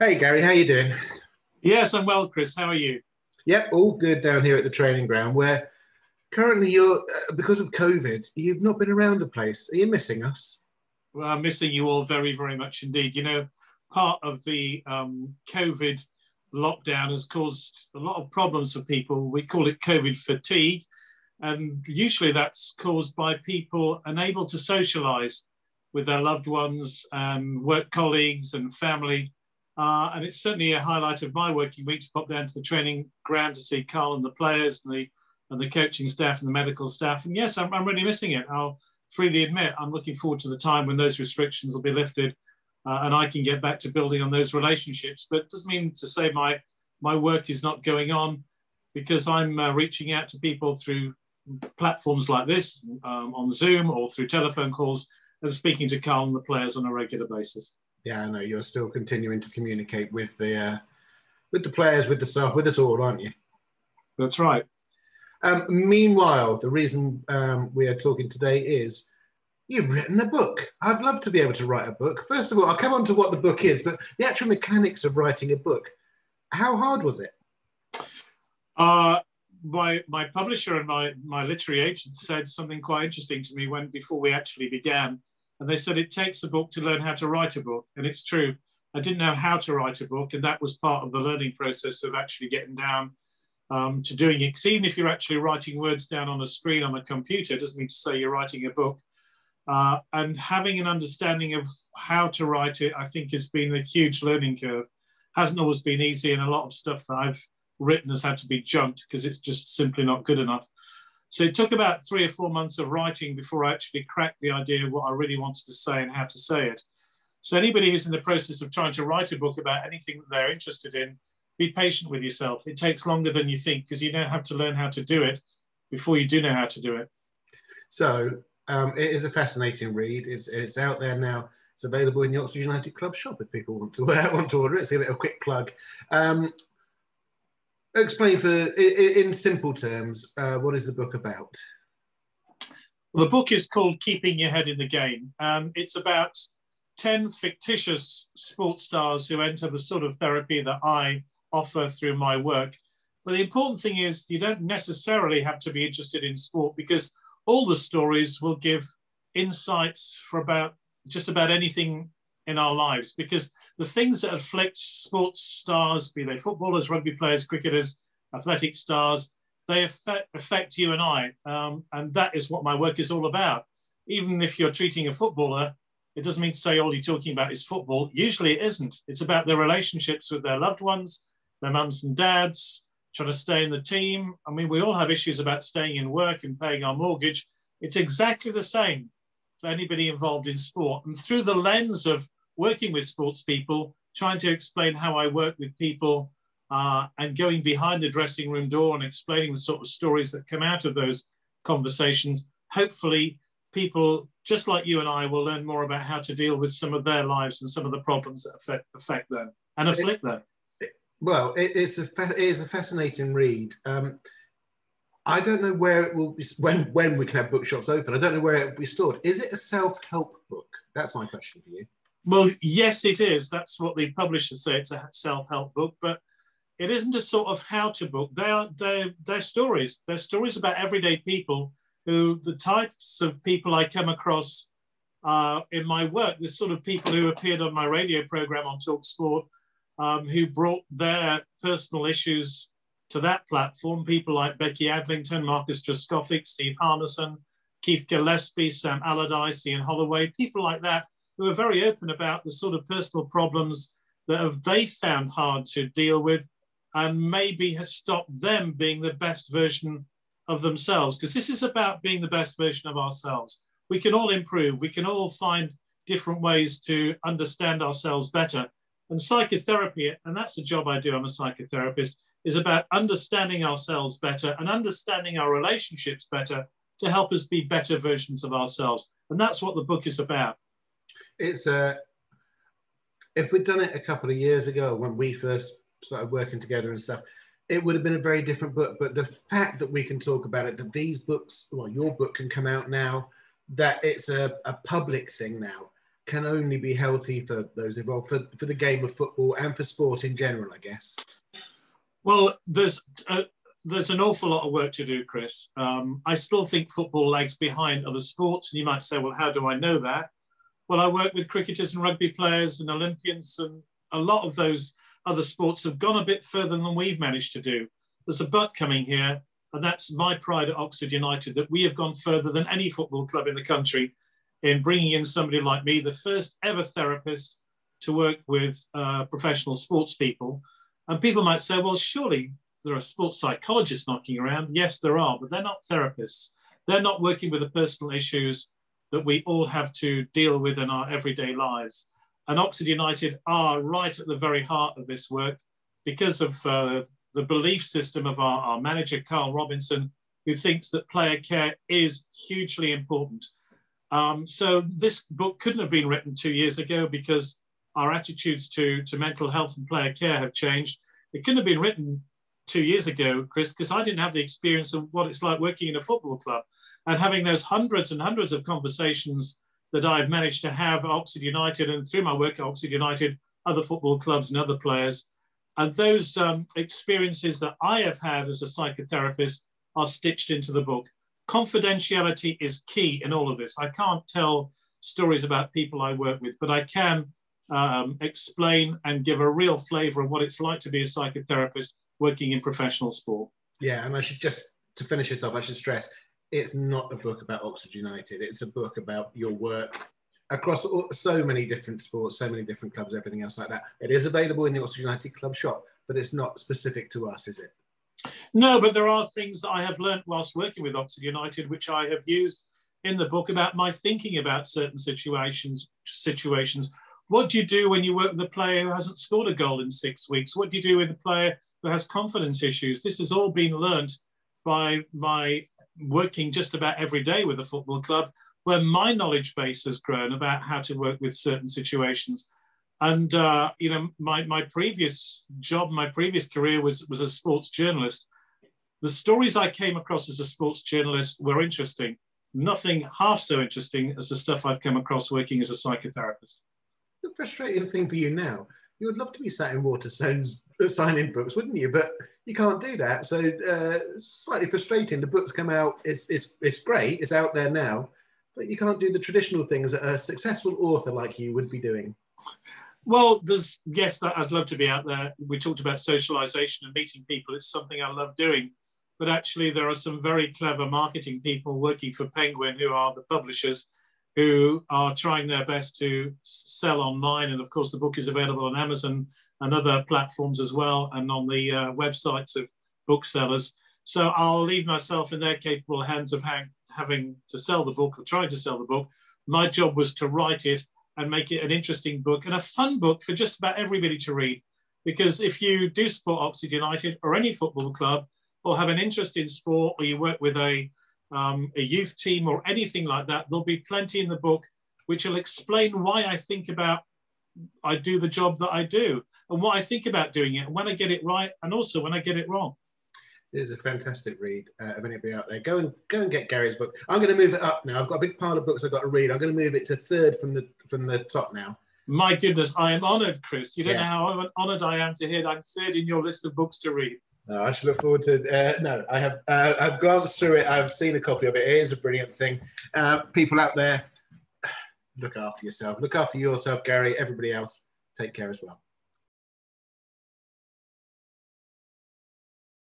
Hey Gary, how you doing? Yes, I'm well, Chris. How are you? Yep, all good down here at the training ground. Where currently you're uh, because of COVID, you've not been around the place. Are you missing us? Well, I'm missing you all very, very much indeed. You know, part of the um, COVID lockdown has caused a lot of problems for people. We call it COVID fatigue, and usually that's caused by people unable to socialize with their loved ones and work colleagues and family. Uh, and it's certainly a highlight of my working week to pop down to the training ground to see Karl and the players and the and the coaching staff and the medical staff. And yes, I'm, I'm really missing it. I'll freely admit I'm looking forward to the time when those restrictions will be lifted uh, and I can get back to building on those relationships. But it doesn't mean to say my my work is not going on because I'm uh, reaching out to people through platforms like this um, on Zoom or through telephone calls and speaking to Karl and the players on a regular basis. Yeah, I know you're still continuing to communicate with the uh, with the players, with the staff, with us all, aren't you? That's right. Um, meanwhile, the reason um, we are talking today is you've written a book. I'd love to be able to write a book. First of all, I'll come on to what the book is, but the actual mechanics of writing a book. How hard was it? Uh, my my publisher and my my literary agent said something quite interesting to me when before we actually began, and they said it takes a book to learn how to write a book, and it's true. I didn't know how to write a book, and that was part of the learning process of actually getting down um, to doing it. Because even if you're actually writing words down on a screen on a computer, doesn't mean to say you're writing a book. Uh, and having an understanding of how to write it, I think, has been a huge learning curve. Hasn't always been easy, and a lot of stuff that I've written has had to be junked because it's just simply not good enough. So it took about three or four months of writing before I actually cracked the idea of what I really wanted to say and how to say it. So anybody who's in the process of trying to write a book about anything that they're interested in, be patient with yourself. It takes longer than you think because you don't have to learn how to do it before you do know how to do it. So um, it is a fascinating read. It's, it's out there now. It's available in the Oxford United Club shop if people want to want to order it. So give it a quick plug. Um, explain for in, simple terms uh, what is the book about? Well, the book is called keeping your head in the game. Um, it's about 10 fictitious sports stars who enter the sort of therapy that i offer through my work. But the important thing is you don't necessarily have to be interested in sport because all the stories will give insights for about just about anything in our lives because the things that afflict sports stars, be they footballers, rugby players, cricketers, athletic stars, they affect, affect you and I. Um, and that is what my work is all about. Even if you're treating a footballer, it doesn't mean to say all you're talking about is football. Usually it isn't. It's about their relationships with their loved ones, their mums and dads, trying to stay in the team. I mean, we all have issues about staying in work and paying our mortgage. It's exactly the same for anybody involved in sport. And through the lens of working with sports people, trying to explain how I work with people uh, and going behind the dressing room door and explaining the sort of stories that come out of those conversations. Hopefully, people just like you and I will learn more about how to deal with some of their lives and some of the problems that affect, affect them and afflict them. Well, it's a it is a fascinating read. Um, I don't know where it will be when when we can have bookshops open. I don't know where it will be stored. Is it a self help book? That's my question for you. Well, yes, it is. That's what the publishers say. It's a self-help book, but it isn't a sort of how-to book. They are they're, they're stories. They're stories about everyday people who the types of people I come across uh, in my work, the sort of people who appeared on my radio program on Talk Sport, um, who brought their personal issues to that platform. People like Becky Adlington, Marcus Trescothick, Steve Harmison, Keith Gillespie, Sam Allardyce, Ian Holloway, people like that who are very open about the sort of personal problems that have they found hard to deal with and maybe has stopped them being the best version of themselves. Because this is about being the best version of ourselves. We can all improve, we can all find different ways to understand ourselves better. And psychotherapy, and that's the job I do, I'm a psychotherapist, is about understanding ourselves better and understanding our relationships better to help us be better versions of ourselves. And that's what the book is about it's a. Uh, if we'd done it a couple of years ago when we first started working together and stuff, it would have been a very different book. But the fact that we can talk about it, that these books, well, your book can come out now, that it's a, a public thing now, can only be healthy for those involved, for, for the game of football and for sport in general, I guess? Well, there's uh, there's an awful lot of work to do, Chris. Um, I still think football lags behind other sports, and you might say, well, how do I know that? Well, I work with cricketers and rugby players and Olympians, and a lot of those other sports have gone a bit further than we've managed to do. There's a but coming here, and that's my pride at Oxford United that we have gone further than any football club in the country in bringing in somebody like me, the first ever therapist to work with uh, professional sports people. And people might say, well, surely there are sports psychologists knocking around. Yes, there are, but they're not therapists. They're not working with the personal issues that we all have to deal with in our everyday lives. And Oxford United are right at the very heart of this work because of uh, the belief system of our, our manager, Karl Robinson, who thinks that player care is hugely important. Um, so this book couldn't have been written two years ago because our attitudes to, to mental health and player care have changed. It couldn't have been written two years ago, Chris, because I didn't have the experience of what it's like working in a football club and having those hundreds and hundreds of conversations that I've managed to have at Oxford United and through my work at Oxford United, other football clubs and other players. And those um, experiences that I have had as a psychotherapist are stitched into the book confidentiality is key in all of this. I can't tell stories about people I work with, but I can um, explain and give a real flavor of what it's like to be a psychotherapist working in professional sport. Yeah, and I should just, to finish this off, I should stress it's not a book about Oxford United. It's a book about your work across all, so many different sports, so many different clubs, everything else like that. It is available in the Oxford United Club shop, but it's not specific to us, is it? No, but there are things that I have learnt whilst working with Oxford United, which I have used in the book about my thinking about certain situations. Situations. What do you do when you work with a player who hasn't scored a goal in six weeks? What do you do with a player who has confidence issues? This has all been learnt by my working just about every day with a football club, where my knowledge base has grown about how to work with certain situations. And uh, you know, my my previous job, my previous career was was a sports journalist. The stories I came across as a sports journalist were interesting. Nothing half so interesting as the stuff I've come across working as a psychotherapist. The frustrating thing for you now, you would love to be sat in Waterstones uh, signing books, wouldn't you? But you can't do that. So uh, slightly frustrating. The books come out. It's, it's it's great. It's out there now, but you can't do the traditional things that a successful author like you would be doing. Well, there's yes, I'd love to be out there. We talked about socialization and meeting people. It's something I love doing. But actually, there are some very clever marketing people working for Penguin, who are the publishers, who are trying their best to sell online. And of course, the book is available on Amazon and other platforms as well, and on the uh, websites of booksellers. So I'll leave myself in their capable hands of having to sell the book or trying to sell the book. My job was to write it and make it an interesting book and a fun book for just about everybody to read. Because if you do support Oxford United or any football club, or have an interest in sport, or you work with a, um, a youth team or anything like that, there'll be plenty in the book which will explain why I think about, I do the job that I do, and what I think about doing it, and when I get it right, and also when I get it wrong. It is a fantastic read uh, of anybody out there. Go and go and get Gary's book. I'm going to move it up now. I've got a big pile of books I've got to read. I'm going to move it to third from the from the top now. My goodness, I am honoured, Chris. You don't yeah. know how honoured I am to hear that I'm third in your list of books to read. No, I should look forward to. Uh, no, I have. Uh, I've glanced through it. I've seen a copy of it. It is a brilliant thing. Uh, people out there, look after yourself. Look after yourself, Gary. Everybody else, take care as well.